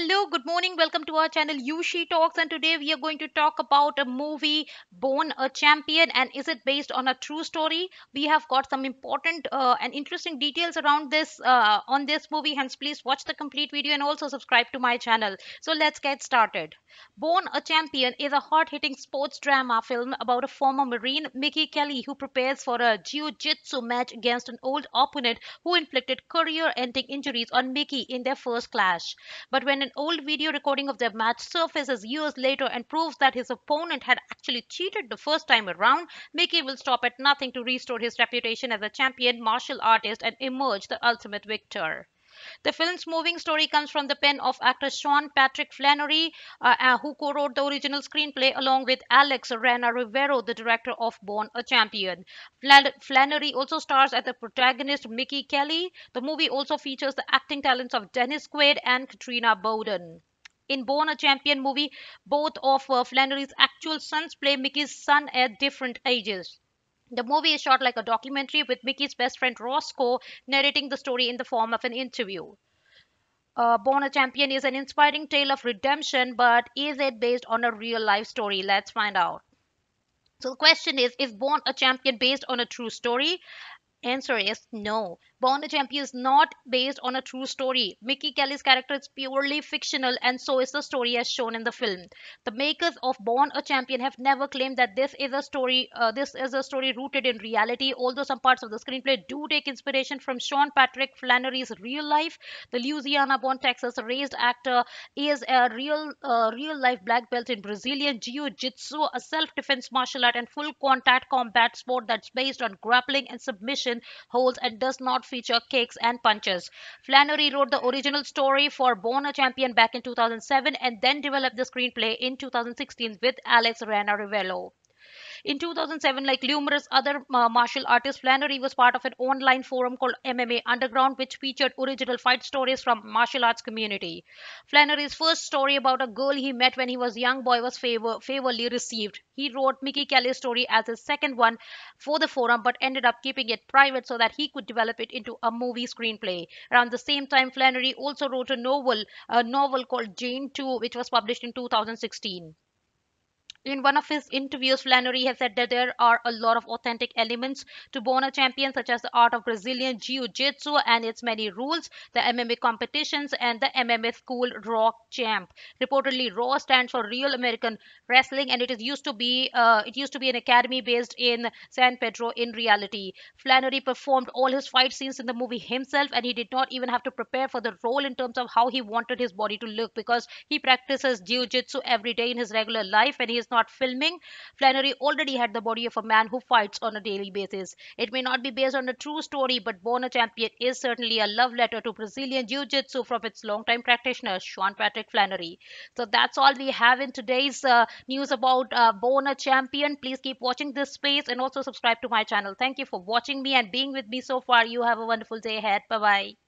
Hello, good morning. Welcome to our channel Yushi Talks. And today we are going to talk about a movie Born a Champion. And is it based on a true story? We have got some important uh, and interesting details around this uh, on this movie. Hence, please watch the complete video and also subscribe to my channel. So let's get started. Born a Champion is a hard-hitting sports drama film about a former Marine, Mickey Kelley, who prepares for a jiu-jitsu match against an old opponent who inflicted career-ending injuries on Mickey in their first clash. But when an old video recording of their match surfaces years later and proves that his opponent had actually cheated the first time around, Mickey will stop at nothing to restore his reputation as a champion martial artist and emerge the ultimate victor. The film's moving story comes from the pen of actor Sean Patrick Flanery, uh, uh, who co-wrote the original screenplay along with Alex Ranarivelo, the director of Born a Champion. Flanery also stars as the protagonist Mickey Kelley. The movie also features the acting talents of Dennis Quaid and Katrina Bowden. In Born a Champion movie, both of uh, Flanery's actual sons play Mickey's son at different ages. The movie is shot like a documentary with Mickey's best friend Roscoe narrating the story in the form of an interview. Uh, Born a Champion is an inspiring tale of redemption, but is it based on a real life story? Let's find out. So the question is, is Born a Champion based on a true story? Answer is no. Born a Champion is not based on a true story. Mickey Kelley's character is purely fictional and so is the story as shown in the film. The makers of Born a Champion have never claimed that this is a story uh, this is a story rooted in reality although some parts of the screenplay do take inspiration from Sean Patrick Flanery's real life. The Louisiana-born Texas-raised actor is a real uh, real life black belt in Brazilian Jiu-Jitsu, a self-defense martial art and full contact combat sport that's based on grappling and submission holds and does not feature kicks and punches. Flanery wrote the original story for Born a Champion back in 2007 and then developed the screenplay in 2016 with Alex Ranarivelo. In 2007, like numerous other uh, martial artists, Flanery was part of an online forum called MMA Underground, which featured original fight stories from martial arts community. Flanery's first story about a girl he met when he was a young boy was favor favorably received. He wrote Mickey Kelley's story as his second one for the forum, but ended up keeping it private so that he could develop it into a movie screenplay. Around the same time, Flanery also wrote a novel, a novel called Jane 2, which was published in 2016. In one of his interviews, Flanery has said that there are a lot of authentic elements to Born a Champion, such as the art of Brazilian Jiu-Jitsu and its many rules, the MMA competitions, and the MMA school Raw Champ. Reportedly, Raw stands for Real American Wrestling, and it is used to be uh, it used to be an academy based in San Pedro. In reality, Flanery performed all his fight scenes in the movie himself, and he did not even have to prepare for the role in terms of how he wanted his body to look because he practices Jiu-Jitsu every day in his regular life, and he is not not filming, Flanery already had the body of a man who fights on a daily basis. It may not be based on a true story, but Born a Champion is certainly a love letter to Brazilian Jiu-Jitsu from its longtime practitioner, Sean Patrick Flanery. So that's all we have in today's uh, news about uh, Born a Champion. Please keep watching this space and also subscribe to my channel. Thank you for watching me and being with me so far. You have a wonderful day ahead. Bye-bye.